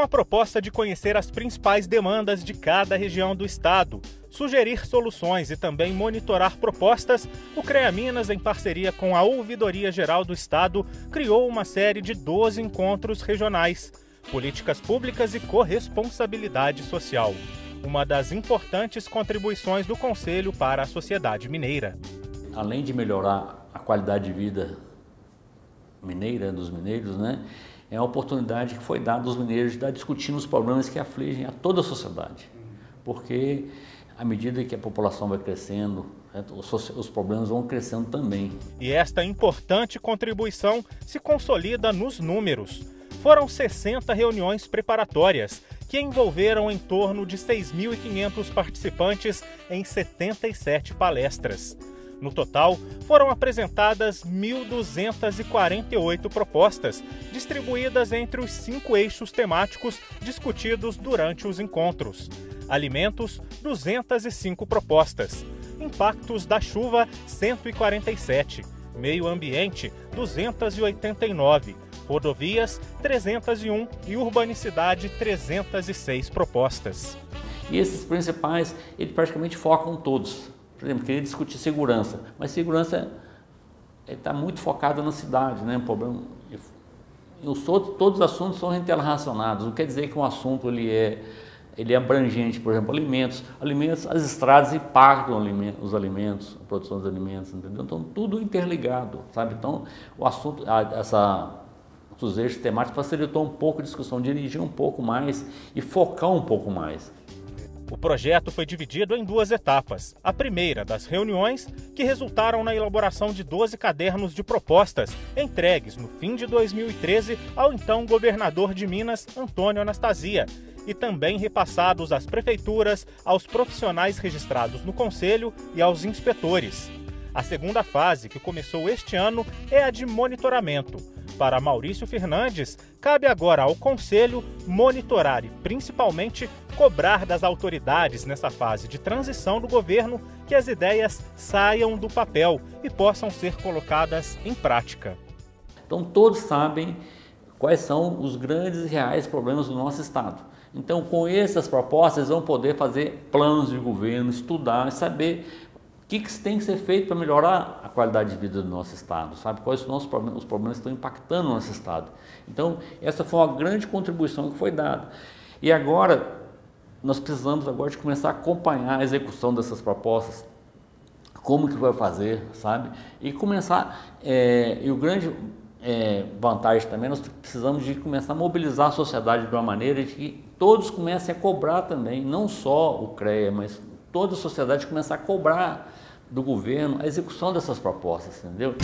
a proposta de conhecer as principais demandas de cada região do estado, sugerir soluções e também monitorar propostas, o CREA Minas, em parceria com a Ouvidoria Geral do Estado, criou uma série de 12 encontros regionais, políticas públicas e corresponsabilidade social. Uma das importantes contribuições do Conselho para a sociedade mineira. Além de melhorar a qualidade de vida mineira dos mineiros, né? É a oportunidade que foi dada aos mineiros de estar discutindo os problemas que afligem a toda a sociedade. Porque à medida que a população vai crescendo, né, os problemas vão crescendo também. E esta importante contribuição se consolida nos números. Foram 60 reuniões preparatórias que envolveram em torno de 6.500 participantes em 77 palestras. No total, foram apresentadas 1.248 propostas, distribuídas entre os cinco eixos temáticos discutidos durante os encontros. Alimentos, 205 propostas. Impactos da chuva, 147. Meio ambiente, 289. Rodovias, 301 e urbanicidade, 306 propostas. E esses principais, eles praticamente focam todos. Por exemplo, queria discutir segurança, mas segurança está muito focada na cidade, né? O problema, os, todos os assuntos são interrelacionados. Não quer dizer que um assunto ele é, ele é abrangente, por exemplo, alimentos. Alimentos, as estradas impactam os alimentos, a produção dos alimentos, entendeu? Então, tudo interligado, sabe? Então, o assunto, essa, os eixos temáticos facilitou um pouco a discussão, dirigir um pouco mais e focar um pouco mais. O projeto foi dividido em duas etapas. A primeira das reuniões, que resultaram na elaboração de 12 cadernos de propostas, entregues no fim de 2013 ao então governador de Minas, Antônio Anastasia, e também repassados às prefeituras, aos profissionais registrados no conselho e aos inspetores. A segunda fase, que começou este ano, é a de monitoramento para Maurício Fernandes, cabe agora ao Conselho monitorar e, principalmente, cobrar das autoridades nessa fase de transição do governo que as ideias saiam do papel e possam ser colocadas em prática. Então, todos sabem quais são os grandes e reais problemas do nosso Estado. Então, com essas propostas, vão poder fazer planos de governo, estudar, saber o que, que tem que ser feito para melhorar a qualidade de vida do nosso Estado? Sabe quais são os problemas, os problemas que estão impactando o nosso Estado? Então, essa foi uma grande contribuição que foi dada. E agora, nós precisamos agora de começar a acompanhar a execução dessas propostas, como que vai fazer, sabe? E começar, é, e o grande é, vantagem também, nós precisamos de começar a mobilizar a sociedade de uma maneira de que todos comecem a cobrar também, não só o CREA, mas toda a sociedade começar a cobrar do governo a execução dessas propostas, entendeu?